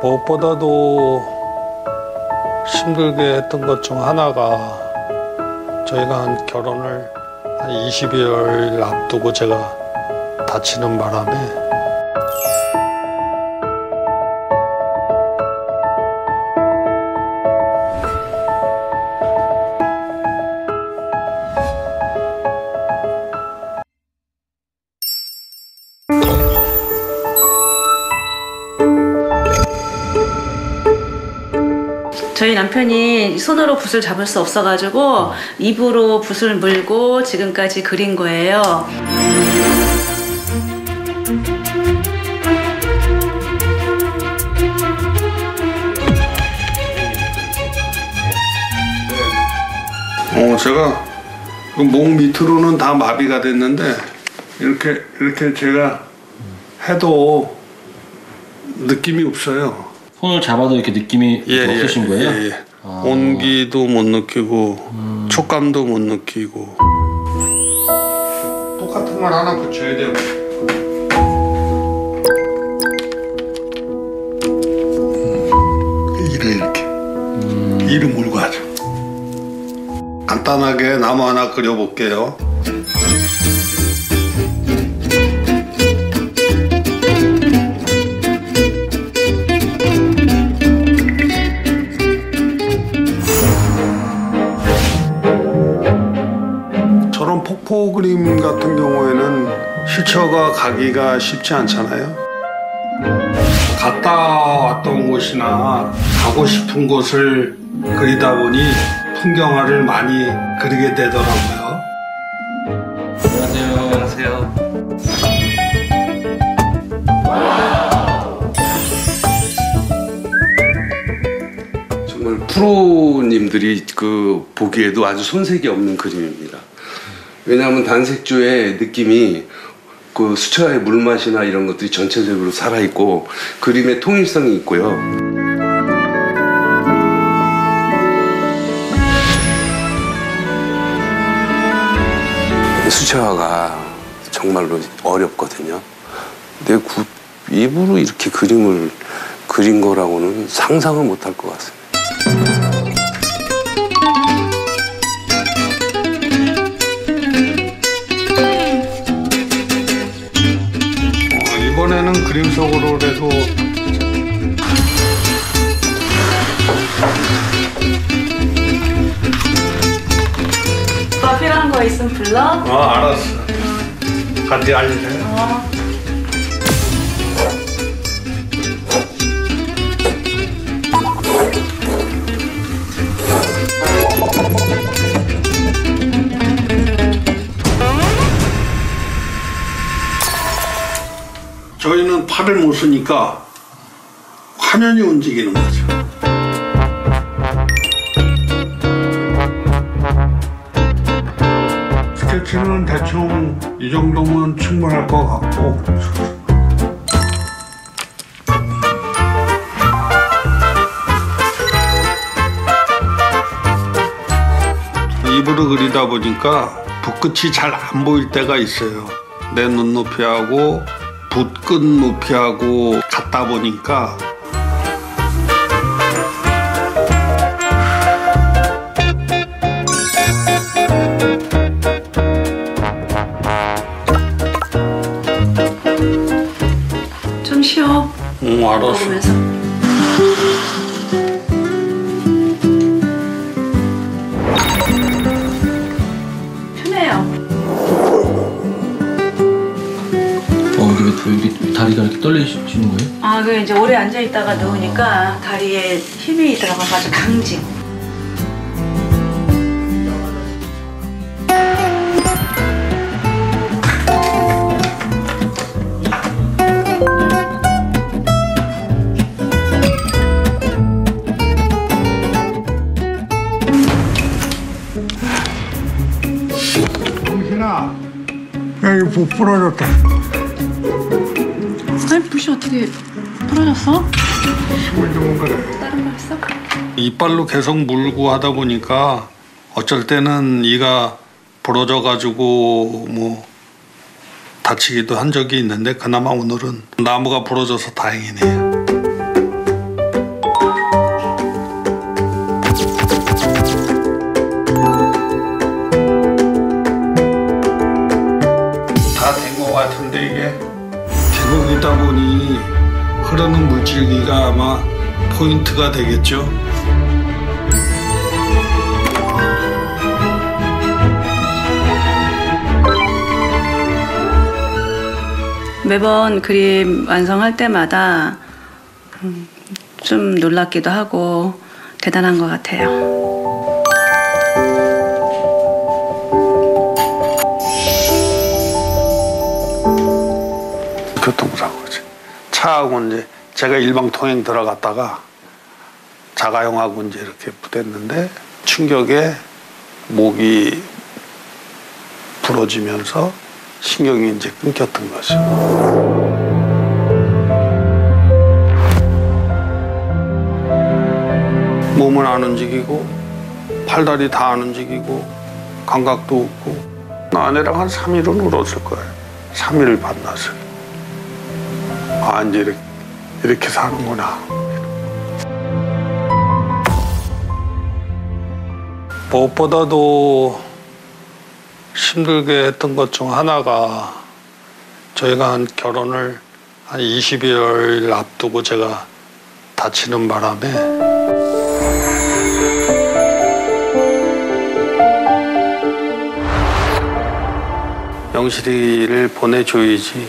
무엇보다도 힘들게 했던 것 중 하나가 저희가 한 결혼을 한 20여일 앞두고 제가 다치는 바람에 저희 남편이 손으로 붓을 잡을 수 없어가지고 입으로 붓을 물고 지금까지 그린 거예요. 어 제가 그 목 밑으로는 다 마비가 됐는데 이렇게 이렇게 제가 해도 느낌이 없어요. 손을 잡아도 이렇게 느낌이 없으신 거예요? 예, 예. 아. 온기도 못 느끼고 촉감도 못 느끼고 똑같은 걸 하나 붙여야 돼요. 이래 이렇게 이를 물고 하죠. 간단하게 나무 하나 그려볼게요. 실처가 가기가 쉽지 않잖아요. 갔다 왔던 곳이나 가고 싶은 곳을 그리다 보니 풍경화를 많이 그리게 되더라고요. 안녕하세요. 안녕하세요. 정말 프로님들이 그 보기에도 아주 손색이 없는 그림입니다. 왜냐하면 단색조의 느낌이 그 수채화의 물맛이나 이런 것들이 전체적으로 살아있고 그림의 통일성이 있고요. 수채화가 정말로 어렵거든요. 내 구, 입으로 이렇게 그림을 그린 거라고는 상상을 못할 것 같습니다. 그림 속으로라도 오빠 필요한 거 있으면 불러. 아 알았어. 같이 알려줘요. 어. 팔을 못 쓰니까 화면이 움직이는 거죠. 스케치는 대충 이 정도면 충분할 것 같고 입으로 그리다 보니까 붓끝이 잘 안 보일 때가 있어요. 내 눈높이하고 붓끝 높이하고 같다 보니까 여기 다리가 이렇게 떨리시는 거예요? 아, 그 이제 오래 앉아 있다가 누우니까 다리에 힘이 들어가가지고 강직. 정신아 여기 붓 부러졌다. 붓이 어떻게 부러졌어? 좀 그래. 다른 거 있어? 이빨로 계속 물고 하다 보니까 어쩔 때는 이가 부러져 가지고 뭐 다치기도 한 적이 있는데 그나마 오늘은 나무가 부러져서 다행이네요. 포인트가 되겠죠. 매번 그림 완성할 때마다 음, 좀 놀랍기도 하고 대단한 것 같아요. 교통사고지. 차하고 이제 제가 일방 통행 들어갔다가 자가용하고 이제 이렇게 부댔는데 충격에 목이 부러지면서 신경이 이제 끊겼던 거죠. 몸은 안 움직이고 팔다리 다 안 움직이고 감각도 없고 아내랑 한 3일은 울었을 거예요. 3일을 만났어요. 아 이제 이렇게, 이렇게 사는구나. 무엇보다도 힘들게 했던 것 중 하나가 저희가 한 결혼을 한 20여일 앞두고 제가 다치는 바람에 영실이를 보내줘야지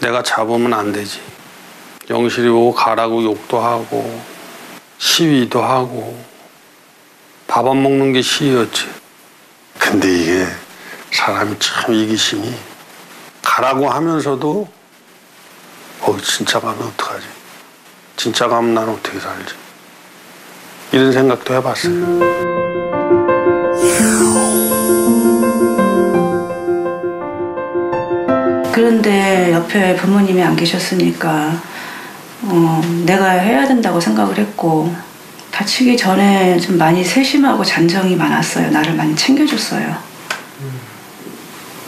내가 잡으면 안 되지. 영실이 보고 가라고 욕도 하고 시위도 하고 밥 안 먹는 게 시위였지. 근데 이게 사람이 참 이기심이 가라고 하면서도 어 진짜 가면 어떡하지? 진짜 가면 난 어떻게 살지? 이런 생각도 해봤어요. 그런데 옆에 부모님이 안 계셨으니까 어, 내가 해야 된다고 생각을 했고 다치기 전에 좀 많이 세심하고 잔정이 많았어요. 나를 많이 챙겨줬어요.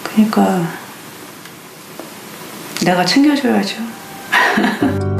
그러니까 내가 챙겨줘야죠.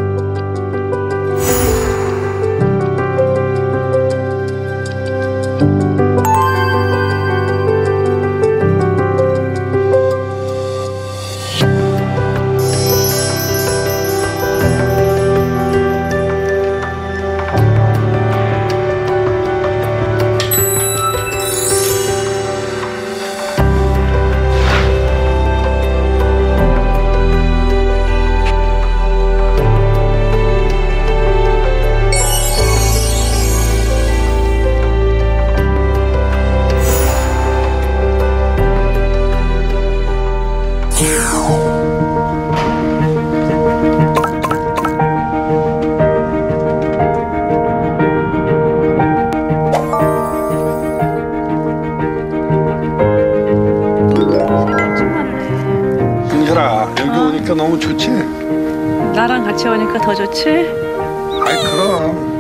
같이 오니까 더 좋지? 아이 그럼.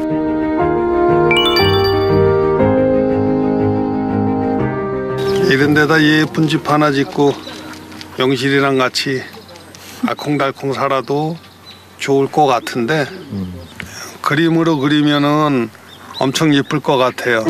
이런 데다 예쁜 집 하나 짓고 영실이랑 같이 알콩달콩 살아도 좋을 것 같은데 그림으로 그리면은 엄청 예쁠 것 같아요.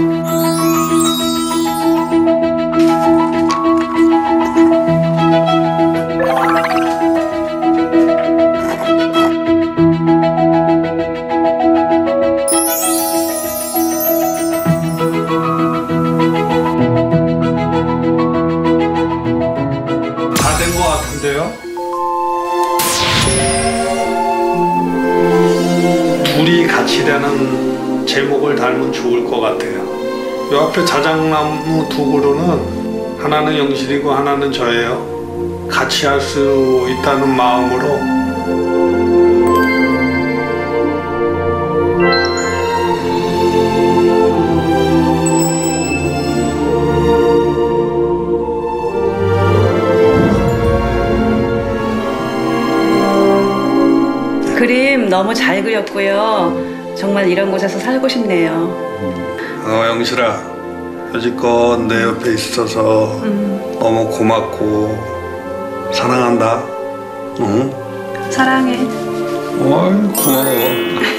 되는 제목을 달면 좋을 것 같아요. 요 앞에 자작나무 두 그루는 하나는 영실이고 하나는 저예요. 같이 할 수 있다는 마음으로 그림 너무 잘 그렸고요. 정말 이런 곳에서 살고 싶네요. 어, 영실아 여지껏 내 옆에 있어서 너무 고맙고 사랑한다. 응? 사랑해. 어이, 고마워.